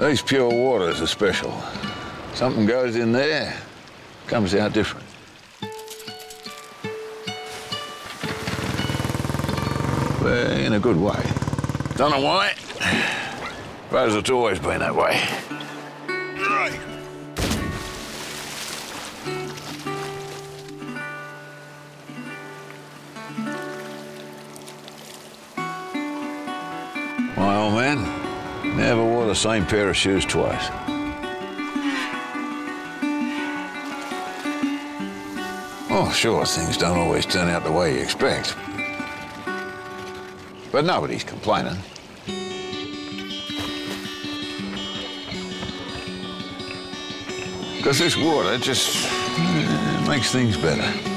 These pure waters are special. Something goes in there, comes out different. Well, in a good way. Don't know why. Suppose it's always been that way. My old man never wore the same pair of shoes twice. Oh, sure, things don't always turn out the way you expect. But nobody's complaining. Because this water just uh, makes things better.